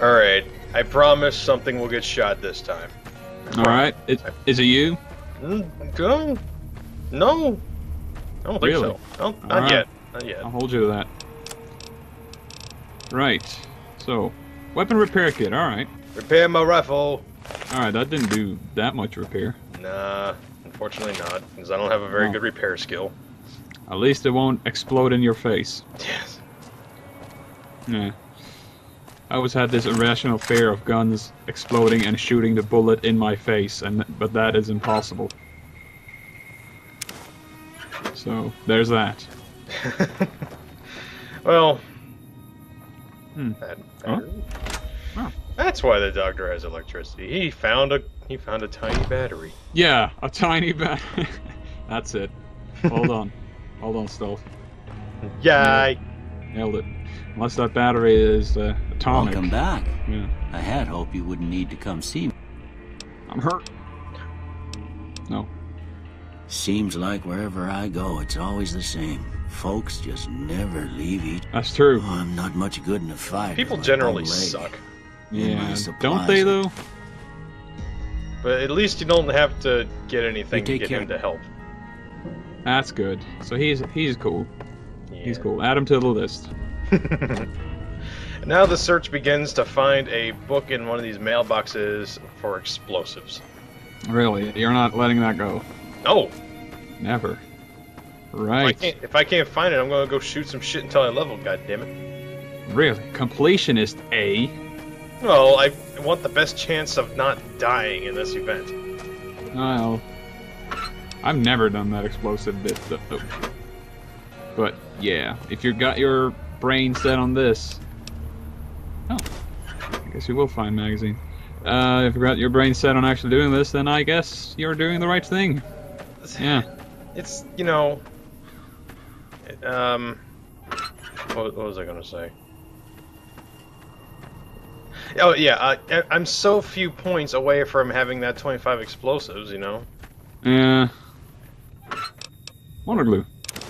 All right. I promise something will get shot this time. All right, is It, is it you? Mm, no. No. I don't think Really? so. No, not right. yet. Not yet. I'll hold you to that. Right. So, weapon repair kit. All right. Repair my rifle. All right. That didn't do that much repair. Nah, unfortunately not, because I don't have a very Oh. good repair skill. At least it won't explode in your face. Yes. Yeah. I always had this irrational fear of guns exploding and shooting the bullet in my face, and but that is impossible. So there's that. well. Hmm. that- Huh? That's why the doctor has electricity. He found a he found a tiny battery. Yeah, a tiny bat. That's it. Hold on, hold on, stealth. Yay! Nailed it. Unless that battery is uh, atomic. Welcome back. Yeah. I had hoped you wouldn't need to come see me. I'm hurt. No. Seems like wherever I go, it's always the same. Folks just never leave each. That's true. Oh, I'm not much good in a fight. People My generally suck, Yeah. Don't they though? but at least you don't have to get anything to get care. him to help. That's good. So he's he's cool. He's cool. Add him to the list. now the search begins to find a book in one of these mailboxes for explosives. Really, you're not letting that go. No, Never. if I Right. can't, if I can't find it, I'm gonna go shoot some shit until I level. God damn it! Really. Completionist A. Well, I want the best chance of not dying in this event. Well, I've never done that explosive bit though. But yeah, if you've got your brain set on this, I guess you will find magazine. Uh, if you got your brain set on actually doing this, then I guess you're doing the right thing. Yeah. It's you know, um, what, what was I gonna say? Oh yeah, I, I'm so few points away from having that 25 explosives. You know. Yeah. Wonder glue.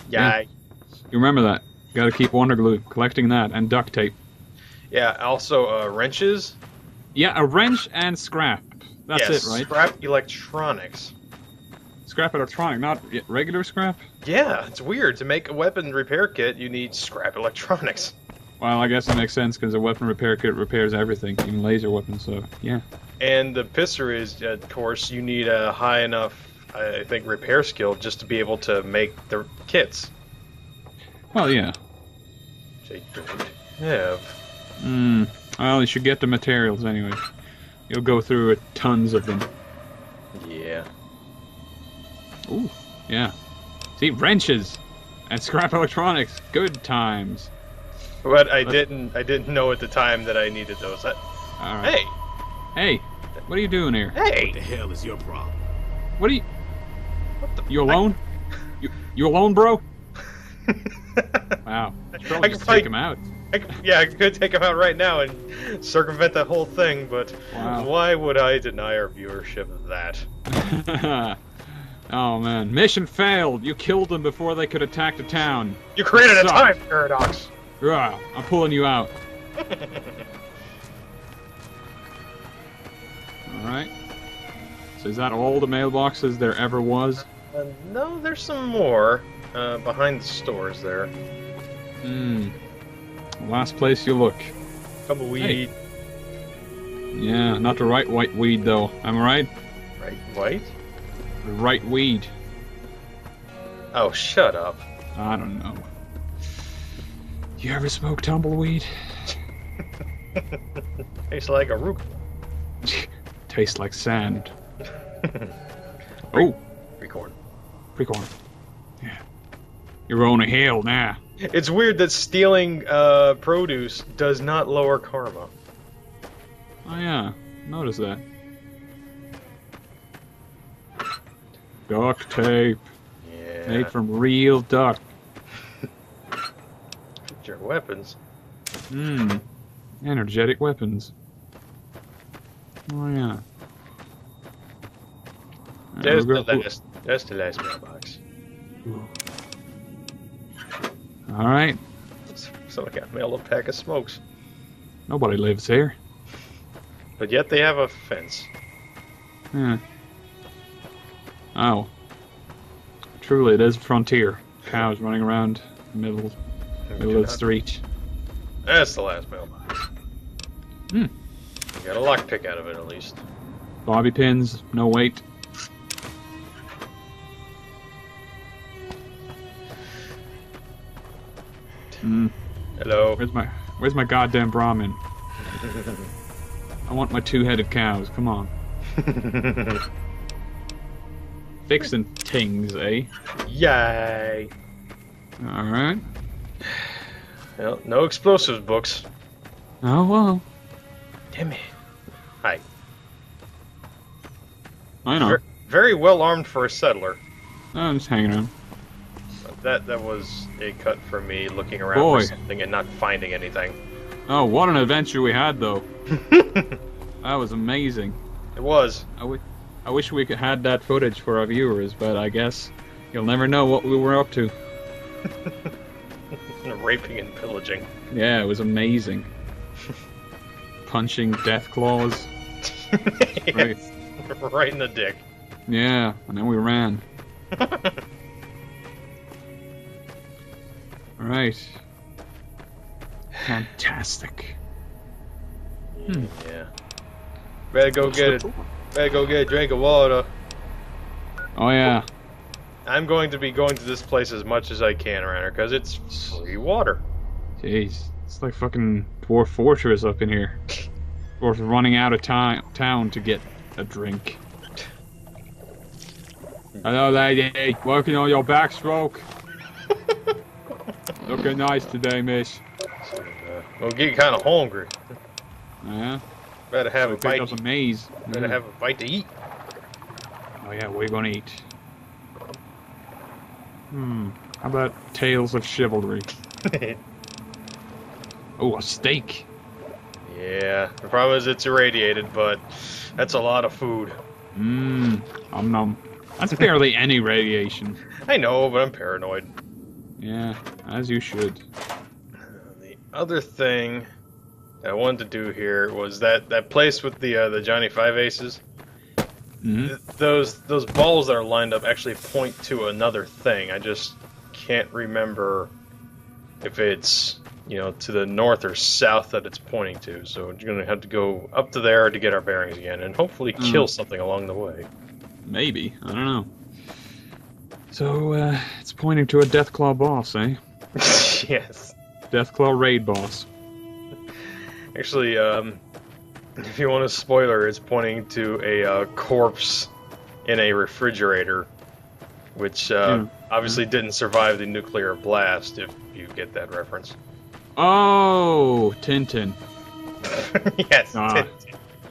Yeah. You remember that. You gotta keep wonder glue, collecting that, and duct tape. Yeah. Also, uh, wrenches. Yeah, a wrench and scrap. That's yes, it, right? Scrap electronics. Scrap electronic, not regular scrap? Yeah, it's weird. To make a weapon repair kit, you need scrap electronics. Well, I guess it makes sense because a weapon repair kit repairs everything, even laser weapons, so yeah. And the pisser is, of course, you need a high enough, I think, repair skill just to be able to make the kits. Well, yeah. Which I don't have. Hmm. Well, you should get the materials anyway. You'll go through it, tons of them. Yeah. Ooh, yeah. See, wrenches and scrap electronics. Good times. But I didn't. I didn't know at the time that I needed those. I, All right. hey, Hey, what are you doing here? hey! What the hell is your problem? What are you? What the? You alone? You you alone, bro? Wow. You should I probably could just probably- take him out. I yeah, I could take him out right now and circumvent the whole thing, but Wow. why would I deny our viewership of that? oh man, mission failed. You killed them before they could attack the town. You created a time paradox. Rah, I'm pulling you out. all right. So is that all the mailboxes there ever was? Uh, no, there's some more uh, behind the stores there. Hmm. Last place you look. come Tumbleweed, Yeah, not the right white weed though. Am I right? right? White? The right weed. Oh, shut up. I don't know. You ever smoke tumbleweed? Tastes like a root. Tastes like sand. oh, Record. freacorn. Yeah. You're on a hill now. It's weird that stealing uh, produce does not lower karma. Oh yeah, notice that. Duct tape, Yeah. made from real duck. your weapons. Hmm. Energetic weapons. Oh yeah. That's we'll the go- last. That's the last mailbox. All right. Someone got mailed a pack of smokes. Nobody lives here. but yet they have a fence. Hmm. Oh. Truly, it is a frontier. Cows running around the middle, middle of the street. That's the last mailbox. Hmm. You got a lockpick out of it at least. Bobby pins, no weight. Hmm. Hello. Where's my Where's my goddamn Brahmin? I want my two-headed cows. Come on. Fixing things, eh? Yay! All right. Well, no explosives books. Oh well. Damn it. Hi. I know. Ver- very well armed for a settler. I'm just hanging around. That that was a cut for me looking around Boy. for something and not finding anything. Oh, what an adventure we had, though. That was amazing. It was. I wish we could had that footage for our viewers, but I guess you'll never know what we were up to. Raping and pillaging. Yeah, it was amazing. Punching death claws. Right. right in the dick. Yeah, and then we ran. Right. Fantastic. Hmm. Yeah. Better go get it. Better go get a drink of water. Oh yeah. I'm going to be going to this place as much as I can around here because it's free water. Jeez, it's like fucking Dwarf Fortress up in here. Dwarf running out of time town to get a drink. Hello, lady. Working on your backstroke. Looking nice today, miss. We'll get kind of hungry. Yeah. Better have So a bite. up some maize. Better Mm. have a bite to eat. Oh yeah, you gonna eat? Hmm. How about Tales of Chivalry? Oh, a steak. yeah. The problem is it's irradiated, but that's a lot of food. Mmm. I'm numb. That's barely any radiation. I know, but I'm paranoid. Yeah, as you should. The other thing I wanted to do here was that that place with the uh, the Johnny Five Aces. hmm Th- those those balls that are lined up actually point to another thing. I just can't remember if it's you know to the north or south that it's pointing to. So we're gonna have to go up to there to get our bearings again, and hopefully Mm. kill something along the way. Maybe. I don't know. So, uh, it's pointing to a Deathclaw boss, eh? yes. Deathclaw raid boss. Actually, um, if you want a spoiler, it's pointing to a uh, corpse in a refrigerator, which uh, Hmm. obviously didn't survive the nuclear blast. If you get that reference. Oh, Tintin. yes. Ah.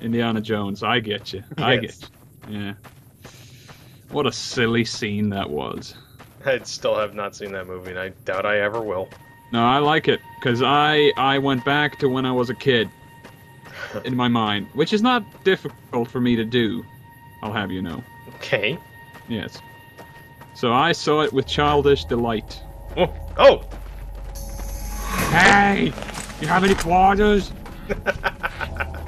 Indiana Jones. I get you. I Yes. get you. Yeah. What a silly scene that was. I still have not seen that movie, and I doubt I ever will. No, I like it because I I went back to when I was a kid in my mind, which is not difficult for me to do. I'll have you know. Okay. Yes. So I saw it with childish delight. Oh, oh! Hey, you have any quarters?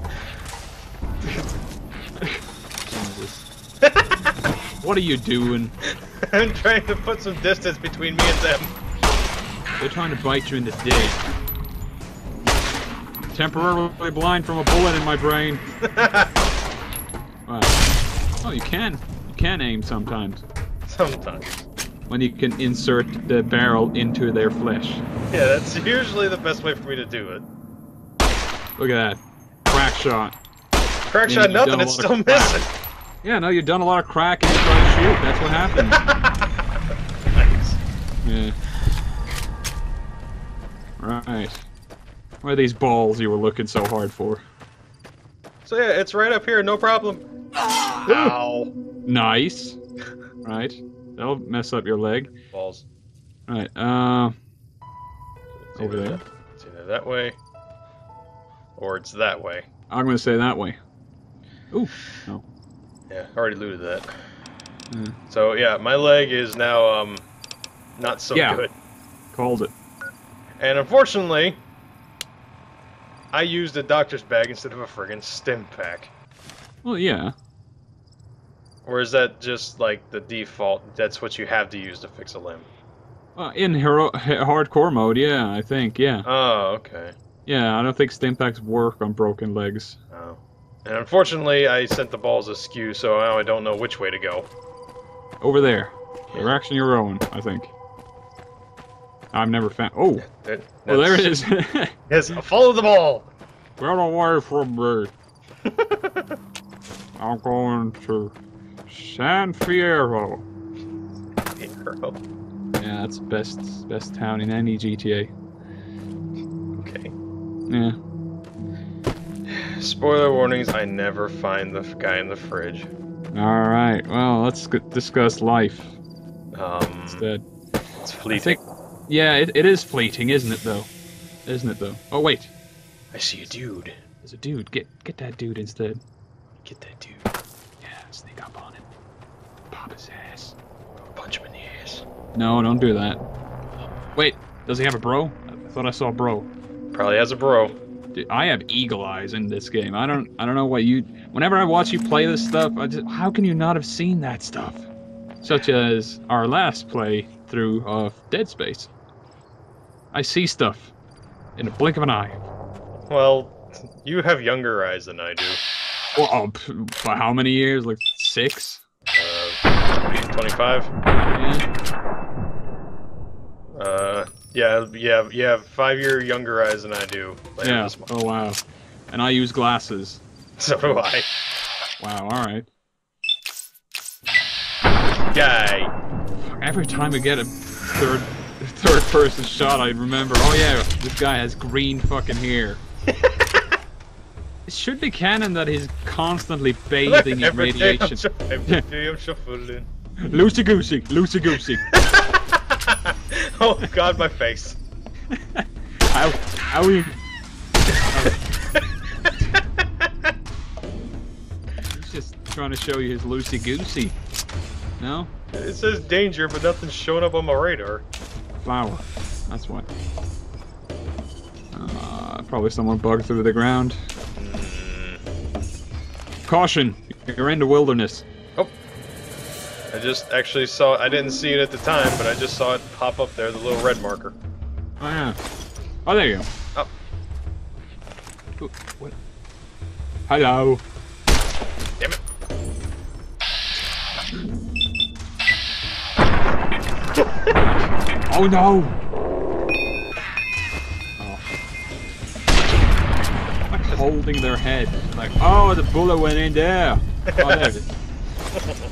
what are you doing? I'm trying to put some distance between me and them. They're trying to bite you in the dick. Temporarily blind from a bullet in my brain. Wow. Oh, you can. You can aim sometimes. Sometimes. When you can insert the barrel into their flesh. Yeah, that's usually the best way for me to do it. Look at that. Crack shot. Crack shot, nothing. It's still missing. Yeah, no, you've done a lot of crack and you try to shoot. That's what happened. nice. Yeah. Right. Where are these balls you were looking so hard for? So yeah, it's right up here. No problem. Ow. Nice. Right. That'll mess up your leg. Balls. Right. Uh. It's Over either there. that- It's either that way, or it's that way. I'm gonna say that way. Ooh. no. Yeah, I already looted that. Yeah. So yeah, my leg is now um not so Yeah. good. Called it. And unfortunately, I used a doctor's bag instead of a friggin' stim pack. Well, yeah. Or is that just like the default? That's what you have to use to fix a limb. Uh, in hero- hardcore mode, yeah, I think, yeah. Oh, okay. Yeah, I don't think Stimpaks work on broken legs. Oh. And unfortunately, I sent the balls askew, so now I don't know which way to go. Over there. Direction you're going, I think. I've never found. Oh, That, well, oh, there it that's- is. Yes, follow the ball. Get away from me. I'm going to San Fierro. Hero. Yeah, that's best best town in any GTA. Okay. Yeah. Spoiler warnings: I never find the guy in the fridge. All right. Well, let's g- discuss life Um, instead. it's fleeting. think. Yeah, it, it is fleeting, isn't it? Though, isn't it? Though. Oh wait, I see a dude. there's a dude. Get get that dude instead. Get that dude. Yeah, sneak up on him. Pop his ass. Punch him in the ass. No, don't do that. Wait, does he have a bro? I thought I saw a bro. Probably has a bro. Dude, I have eagle eyes in this game. I don't I don't know what you whenever I watch you play this stuff, I just how can you not have seen that stuff? Such as our last play through of Dead Space. I see stuff in a blink of an eye. Well, you have younger eyes than I do. Well, oh, by how many years? Like six? Uh, 25. Yeah. Uh, yeah, yeah, you have five year younger eyes than I do. Yeah. Oh wow. And I use glasses. So do I. Wow. All right. Guy. Every time I get a third third person shot, I remember. Oh yeah, this guy has green fucking hair. it should be canon that he's constantly bathing in Every day I'm radiation. every day I'm shuffling. Loosey goosey, loosey goosey. oh God, my face. How how you? He's just trying to show you his loosey goosey. No it says danger, but nothing's showing up on my radar. flower. That's what. Uh, probably someone bugged through the ground. Caution! You're in the wilderness. I just actually saw. I didn't see it at the time, but I just saw it pop up there, the little red marker. Oh yeah. Oh, there you go. Oh. Ooh, what? Hello. Damn it! Oh no! Oh. Like holding their head. Like, oh, the bullet went in there. Oh, there it is.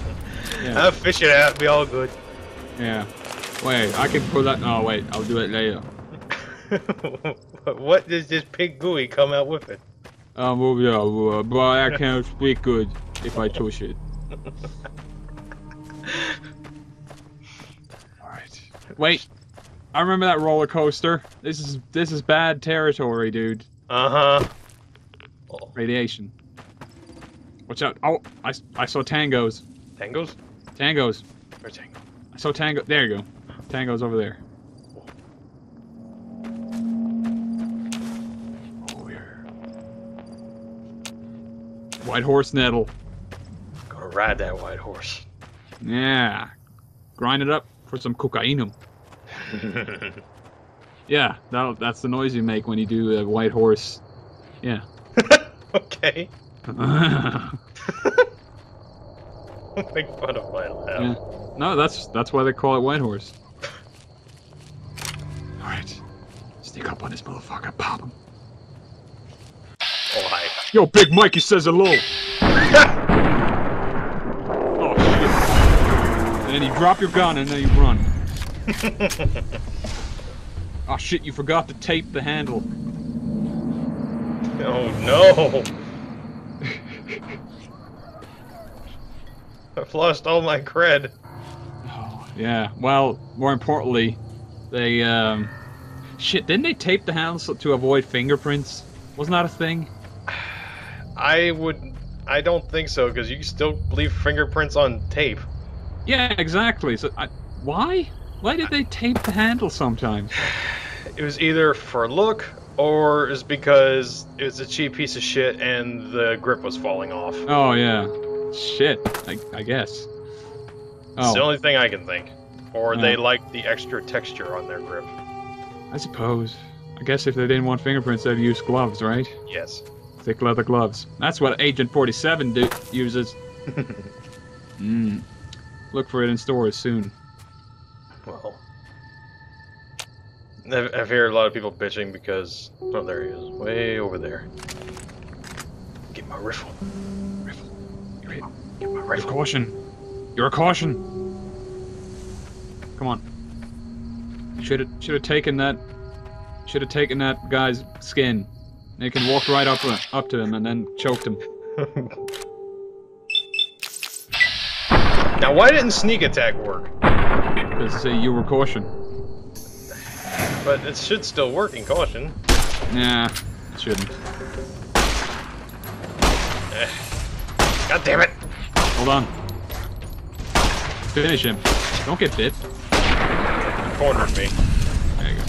Yeah, I'll fish it out. Be all good. yeah. Wait, I can pull that. Oh, wait, I'll do it later. what does this pig gooey come out with it? Um, well, yeah, well, but I can't speak good if I touch it. Alright. Wait. I remember that roller coaster. This is this is bad territory, dude. Uh huh. Oh, Radiation. Watch out. Oh, I, I saw tangos. tangos? Tangos. Where's tango? I saw tango. There you go. Tango's over there. Oh, yeah. White horse nettle. Gonna ride that white horse. Yeah. Grind it up for some cocainum. Yeah, that that's the noise you make when you do a white horse. Yeah. okay. Make fun of my laugh. Yeah. No, that's that's why they call it white horse. All right. Sneak up on this motherfucker, pop him. Oh, hi. Yo, Big Mikey says hello. oh shit. And then you drop your gun and then you run. oh shit, you forgot to tape the handle. Oh no! I've lost all my cred. Oh, yeah. Well, more importantly, they um shit, didn't they tape the handle to avoid fingerprints? Wasn't that a thing? I would. I don't think so because you still leave fingerprints on tape. Yeah, exactly. So I, why? Why did they tape the handle sometimes? It was either for look or is because it was a cheap piece of shit and the grip was falling off. Oh yeah. Shit. I, I guess. It's the Oh, only thing I can think. Or they like the extra texture on their grip. I suppose. I guess if they didn't want fingerprints, they'd use gloves, right? Yes. Thick leather gloves. That's what Agent 47 do- uses. mm. Look for it in stores soon. Well, I've, I've heard a lot of people bitching because oh, there he is, way over there. Get my. Rifle. Get, get You're a caution. You're a caution. Come on. Should have should have taken that. Should have taken that guy's skin. They can walk right up up to him and then choked him. now, why didn't sneak attack work? Because uh, you were caution. But it should still work in caution. Nah, it shouldn't. God damn it! Hold on. Finish him. Don't get bit. You cornered me. There you go.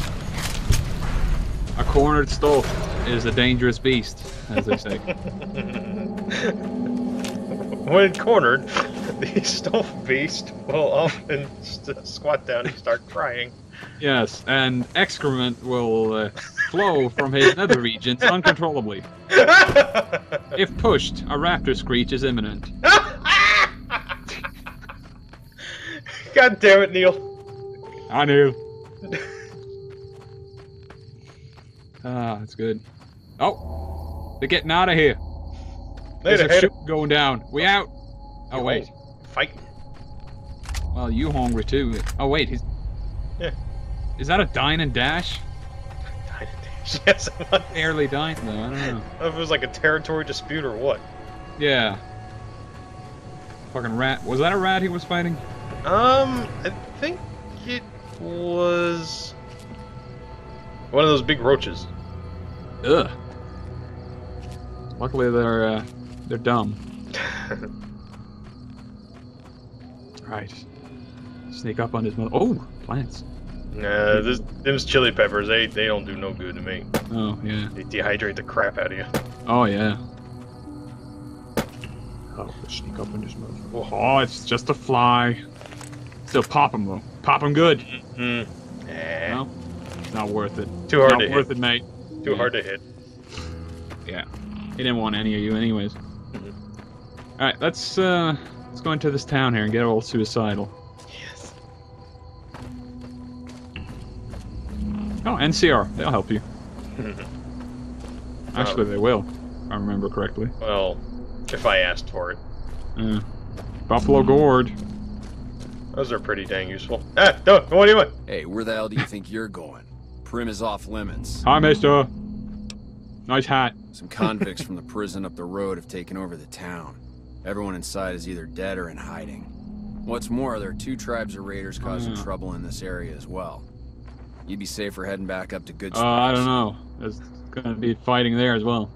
A cornered stove is a dangerous beast, as they say. When cornered, the stealth beast will often squat down and start crying. yes, and excrement will uh, flow from his nether regions uncontrollably. If pushed, a raptor screech is imminent. God damn it, Neil. I knew. ah, that's good. Oh, they're getting out of here. There's Later, a ship going down. We out. Oh wait. Fight. Well, you hungry too? Oh wait, he's. Yeah. Is that a dine and dash? Dine Yes, it was. Barely dine though. I don't know. If it was like a territory dispute or what. Yeah. Fucking rat. Was that a rat he was fighting? Um, I think it was one of those big roaches. Ugh. Luckily they're uh, they're dumb. Right. Sneak up on his mother. Oh, plants. Nah, this, them's chili peppers. They they don't do no good to me. Oh yeah. They dehydrate the crap out of you. Oh yeah. Oh, sneak up on his mother. Oh, it's just a fly. Still pop him though. Pop him good. Mm. Eh, No, not worth it. Too hard not to worth hit. it, mate. Too hard to hit. Yeah. He didn't want any of you anyways. Mhm. Alright, let's uh let's go into this town here and get all suicidal. Yes. Oh, NCR, they'll help you. Actually they will, if I remember correctly. Well, if I asked for it, Uh, Buffalo Gourd. Those are pretty dang useful. Ah, no, what do you want? Hey, where the hell do you think you're going? Primm is off limits. Hi mister. Nice hat. Some convicts from the prison up the road have taken over the town. Everyone inside is either dead or in hiding. What's more, there are two tribes of raiders causing yeah. trouble in this area as well. You'd be safer heading back up to Good Uh, I don't know. There's gonna be fighting there as well.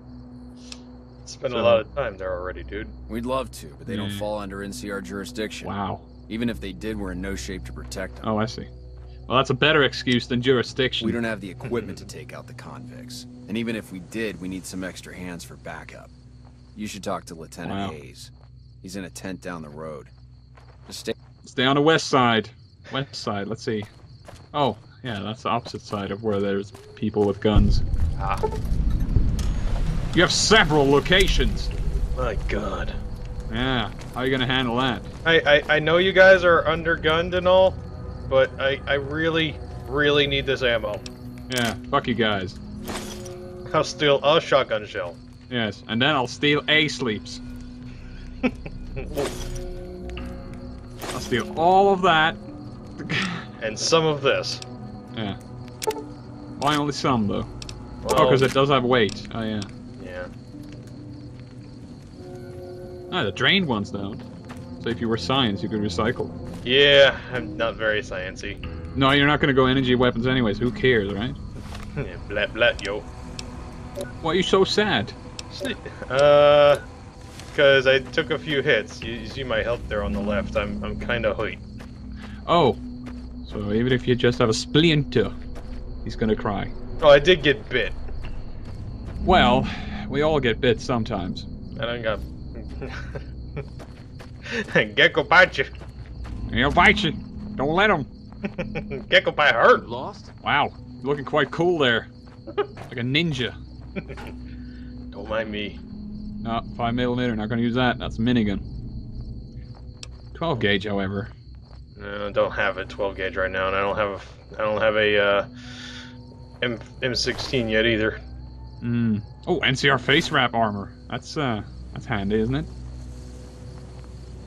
Spent So- a lot of time there already, dude. We'd love to, but they don't fall under NCR jurisdiction. Wow. Even if they did, we're in no shape to protect them. Oh, I see. Well, that's a better excuse than jurisdiction. We don't have the equipment to take out the convicts. And even if we did, we need some extra hands for backup. You should talk to Lieutenant Wow. Hayes. He's in a tent down the road. Just stay Stay on the west side. West side. Let's see. Oh, yeah, that's the opposite side of where there's people with guns. Ah, You have several locations. my God. Yeah. How are you gonna handle that? I, I, I know you guys are undergunned and all, but I, I really, really need this ammo. Yeah. Fuck you guys. I'll steal a shotgun shell. Yes. And then I'll steal a sleeps. I'll steal all of that. and some of this. yeah. Why only some though? Oh, because it does have weight. Oh yeah. Ah, the drained ones don't. So if you were science, you could recycle. Yeah, I'm not very sciencey. No, you're not gonna go energy weapons anyways. Who cares, right? Yeah, blah blah yo. Why are you so sad? Uh, because I took a few hits. You, you see my health there on the left. I'm I'm kind of hoit. Oh, so even if you just have a splinter, he's gonna cry. Oh, I did get bit. Well, we all get bit sometimes. I don't got. Gecko bite you. He'll bite you. Don't let him. Gecko bite hurt. Lost? Wow, looking quite cool there. like a ninja. Don't mind me. No, 5 millimeter. not gonna use that. That's a minigun. 12 gauge, however. No, don't have a 12 gauge right now, and I don't have a, I don't have a uh, M M16 yet either. Mm. Oh, NCR face wrap armor. That's uh, that's handy, isn't it?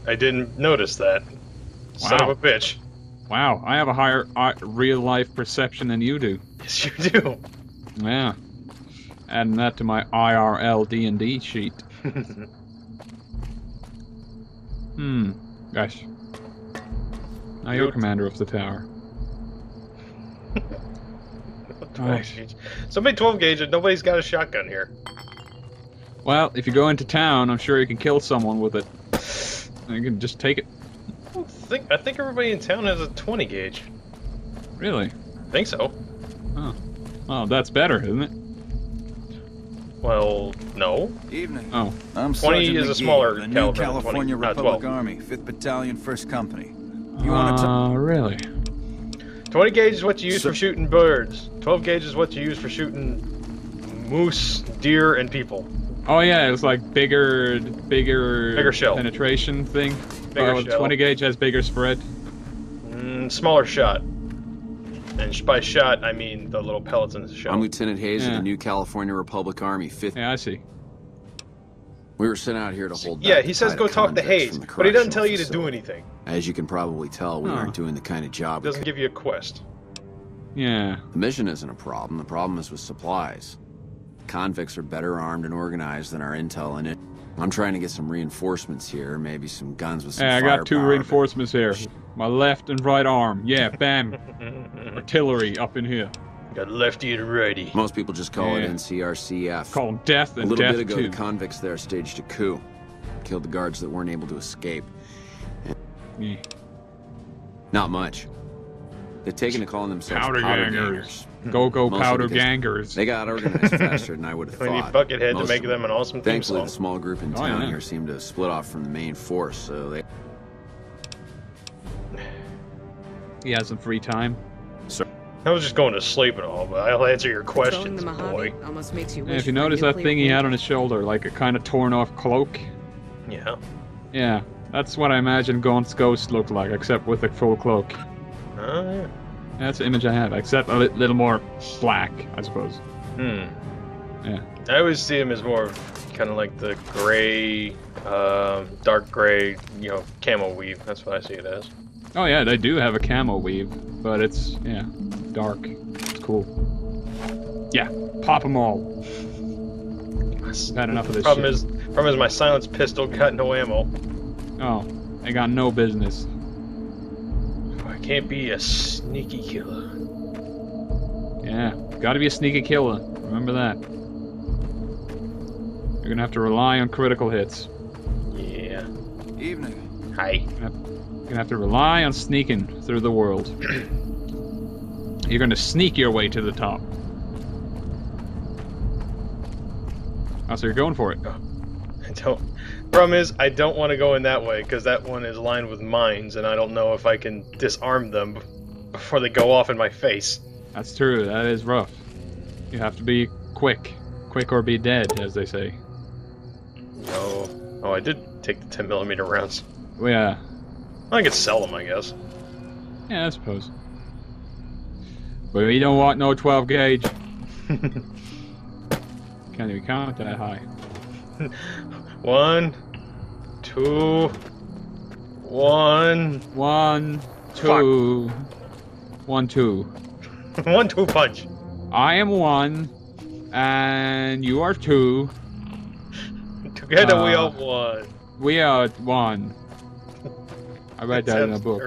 I didn't notice that. Son Wow. of a bitch. Wow, I have a higher uh, real life perception than you do. Yes, you do. Yeah. Adding that to my IRL D&D sheet. Hmm. Gosh. Now you're commander of the tower. 12 Right. gauge. Somebody 12 gauge and nobody's got a shotgun here. Well, if you go into town, I'm sure you can kill someone with it. You can just take it. I, don't think, I think everybody in town has a 20 gauge. Really? I think so. Oh. Well, that's better, isn't it? Well, no. Evening. Oh. I'm 20 Sergeant is a smaller the New caliber than California 20, uh, Republic 12. Army, 5th Battalion, 1st Company. You want to Uh, really? 20 gauge is what you use So- for shooting birds. 12 gauge is what you use for shooting moose, deer, and people. Oh yeah, it's like bigger, bigger, Bigger shell. penetration thing. Bigger oh, shell. 20 gauge has bigger spread. Mm, smaller shot. And by shot, I mean the little pellets in the shell. I'm Lieutenant Hayes of the New California Republic Army, 5th. Yeah, I see. We were sent out here to hold yeah, he says go talk to Hayes, but he doesn't tell correctional you to do anything. As you can probably tell, we Huh. aren't doing the kind of job we Doesn't give you a quest. Yeah. The mission isn't a problem. The problem is with supplies. Convicts are better armed and organized than our intel in it. I'm trying to get some reinforcements here, maybe some guns with some Hey, I got two firepower, but reinforcements here. My left and right arm. Yeah, bam. Artillery up in here. Got lefty and righty. Most people just call Yeah. it NCRCF. Call them death and death a little death bit ago, too. the convicts there staged a coup. Killed the guards that weren't able to escape. Yeah. Not much. They've taken to calling themselves Powder powder, gangers. gangers. Hmm. Go go Mostly powder gangers. They got organized faster than I would have We need thought. Buckethead to make them an awesome theme Thankfully, song. the small group in Oh, town yeah. here seemed to split off from the main force, so they He has some free time. Sir. I was just going to sleep and all, but I'll answer your Throwing questions, the boy. almost makes you Yeah, wish if you notice that nuclear thing he had on his shoulder, like a kind of torn off cloak. Yeah. Yeah, that's what I imagine Gaunt's ghost looked like, except with a full cloak. Oh, yeah. That's the image I have, except a little more black, I suppose. Hmm. Yeah. I always see him as more kind of like the gray, um, dark gray, you know, camel weave. That's what I see it as. Oh yeah, they do have a camel weave, but it's yeah, dark. It's cool. Yeah, pop them all. I've had enough of this Problem shit. is, problem is my silenced pistol got no ammo. oh, they got no business. I can't be a sneaky killer. Yeah, gotta be a sneaky killer. Remember that. You're gonna have to rely on critical hits. Yeah. Evening. Hi. You're gonna have to rely on sneaking through the world. You're gonna sneak your way to the top. Oh, so you're going for it. Oh, I don't. Problem is, I don't want to go in that way because that one is lined with mines, and I don't know if I can disarm them before they go off in my face. That's true. That is rough. You have to be quick. Quick or be dead, as they say. Oh, oh, I did take the 10 millimeter rounds. Yeah. I could sell them, I guess. Yeah, I suppose. But we don't want no 12 gauge. Can't even count that high. One, two, one, One, two, one, two. one, two punch. I am one, and you are two. Together we Uh, are one. We are one. I read that in a book.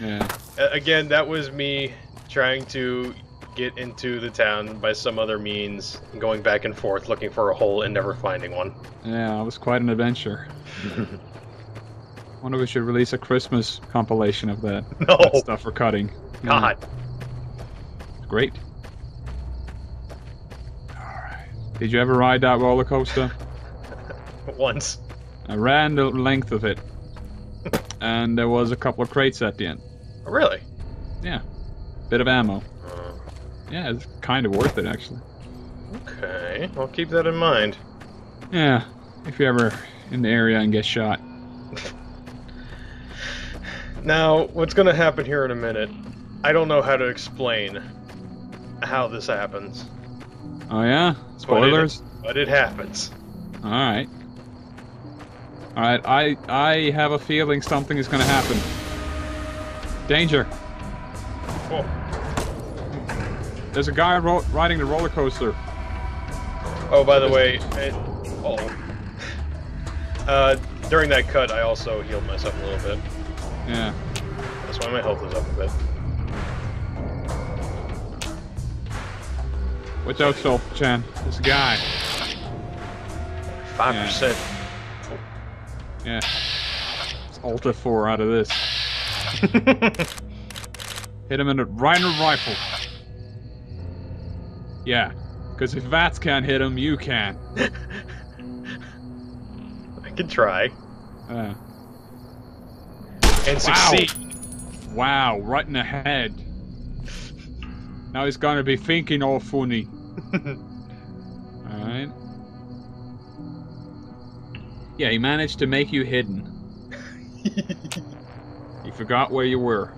Yeah. Uh, again, that was me trying to get into the town by some other means, going back and forth looking for a hole and never finding one. Yeah, it was quite an adventure. Wonder if we should release a Christmas compilation of that, No, that stuff we're cutting. Yeah, God. it's great. Alright. Did you ever ride that roller coaster? Once. I ran the length of it, and there was a couple of crates at the end. Oh, really? Yeah, bit of ammo. Yeah, it's kind of worth it actually. okay, I'll keep that in mind. Yeah, if you're ever in the area and get shot. Now, what's gonna happen here in a minute? I don't know how to explain how this happens, Oh yeah, spoilers. but it happens. All right. All right, I I have a feeling something is going to happen. Danger! Oh, There's a guy ro- riding the roller coaster. oh by the way, it, oh. Uh, during that cut, I also healed myself a little bit. Yeah. That's why my health is up a bit. Watch out, Soul Chan. A guy. Five percent. Yeah. It's Ultra 4 out of this. Hit him in in the rifle. Yeah. Because if Vats can't hit him, you can. I can try Uh, and succeed. wow, right in the head. Now he's gonna be thinking all funny. Alright. Yeah, he managed to make you hidden. He forgot where you were.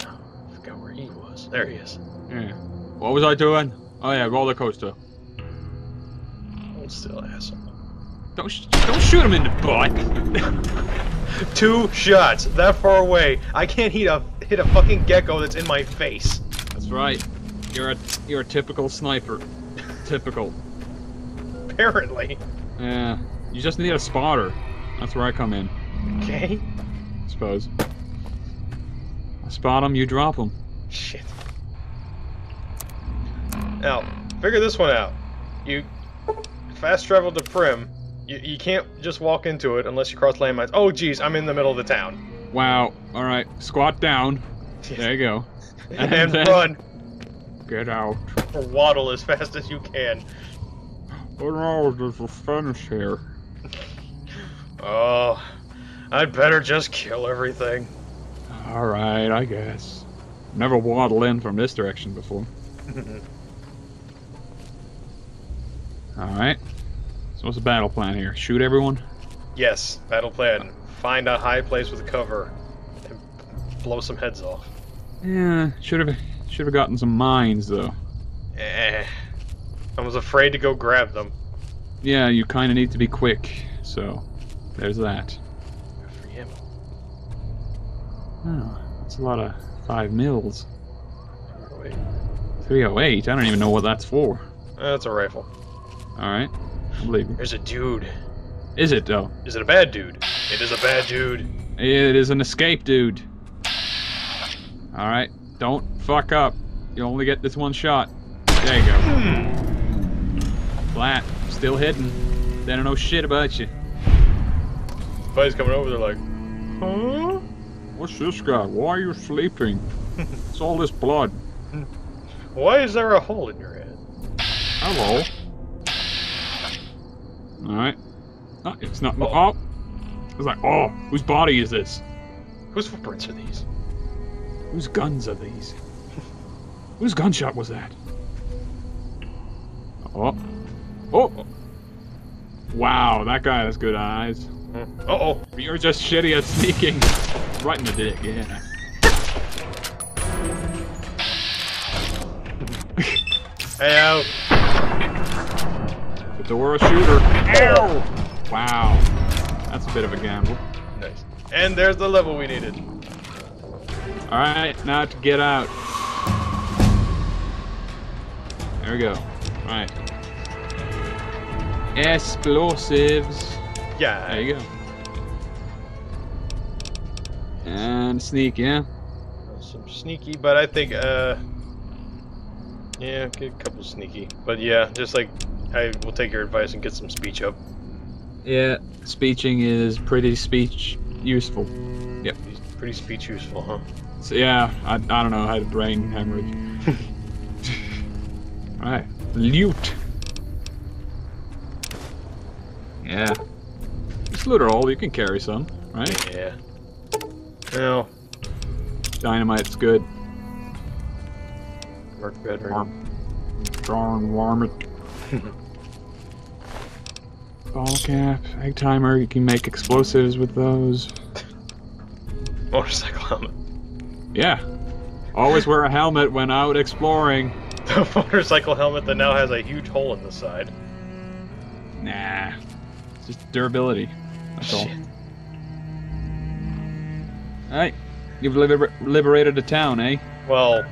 I forgot where he was. There he is. Yeah. What was I doing? Oh yeah, roller coaster. Oh, Hold still, asshole. Don't sh- don't shoot him in the butt. Two shots that far away. I can't hit a hit a fucking gecko that's in my face. That's right. You're a you're a typical sniper. typical. Apparently. Yeah. You just need a spotter. That's where I come in. Okay. I suppose. I spot him, you drop him. Shit. Now, figure this one out. You fast travel to Primm. You, you can't just walk into it unless you cross landmines. Oh, geez, I'm in the middle of the town. Wow. All right. Squat down. There you go. and then- run Get out. or waddle as fast as you can. Oh no, there's a finish here. Oh, I'd better just kill everything. All right, I guess. Never waddle in from this direction before. All right. So what's the battle plan here? Shoot everyone? Yes, battle plan. Find a high place with a cover and blow some heads off. Yeah, should have should have gotten some mines though. Eh. I was afraid to go grab them. Yeah, you kind of need to be quick. So there's that. For him. Oh, that's a lot of five mils. Wait. 308. I don't even know what that's for. That's a rifle. All right, I believe you. There's a dude. Is it though? Is it a bad dude? It is a bad dude. It is an escape, dude. All right, don't fuck up. You only get this one shot. There you go. Flat, still hitting. They don't know shit about you. Buddy's coming over. They're like, huh? What's this guy? Why are you sleeping? It's all this blood. Why is there a hole in your head? Hello. All right. Oh, it's not. Oh. Oh. It's like, oh, whose body is this? Whose footprints are these? Whose guns are these? Whose gunshot was that? Oh. Oh. Wow, that guy has good eyes. Uh oh. You're just shitty at sneaking. Right in the dick, yeah. Hey out. Fedora shooter. Ow! Wow. That's a bit of a gamble. Nice. And there's the level we needed. Alright, now to get out. There we go. Alright. Explosives. Yeah. There you go. And sneak, yeah? Some sneaky, but I think, uh. Yeah, get a couple sneaky. But yeah, just like, I will take your advice and get some speech up. Yeah, speeching is pretty speech useful. Yep. He's pretty speech useful, huh? So yeah, I, I don't know, I had a brain hemorrhage. Alright, loot. Yeah. Just loot it all. You can carry some, right? Yeah. Well, Dynamite's good. work better. Warm. Darn warm it. Ball cap, egg timer. You can make explosives with those. Motorcycle helmet. Yeah. Always wear a helmet when out exploring. The motorcycle helmet that now has a huge hole in the side. Nah. It's just durability. That's all. Shit. Alright. You've liber- liberated a town, eh? Well,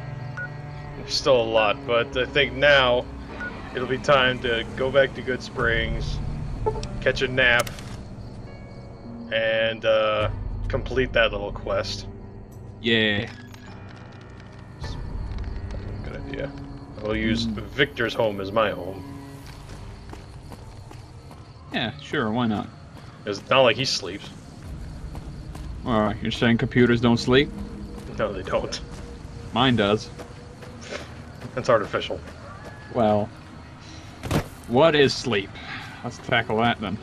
there's still a lot, but I think now it'll be time to go back to Goodsprings, catch a nap, and uh, complete that little quest. Yeah. Good idea. I'll use Victor's home as my home. Yeah, sure, why not? It's not like he sleeps. Alright, you're saying computers don't sleep? No, they don't. Mine does. That's artificial. Well, what is sleep? Let's tackle that then.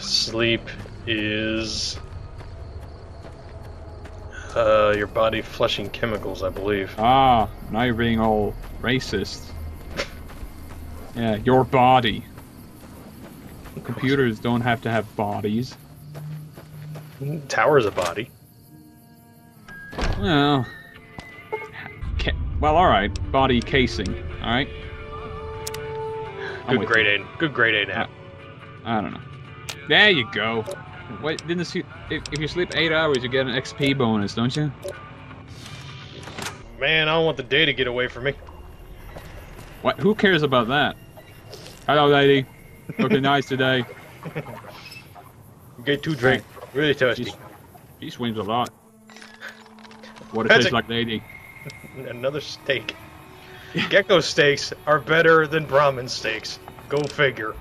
Sleep is uh, your body flushing chemicals, I believe. Ah, now you're being all racist. Yeah, your body. Computers don't have to have bodies. Tower's a body. Well, well, all right. Body casing. All right. I'm Good grade you. A. Good grade A nap. I don't know. There you go. Wait, didn't this, if, if you sleep eight hours, you get an XP bonus, don't you? Man, I don't want the day to get away from me. What? Who cares about that? Hello, lady. Looking nice today. Get two drink. Really thirsty. She's, she swims a lot. What it That's tastes like, lady. Another steak. Gecko steaks are better than Brahmin steaks. Go figure.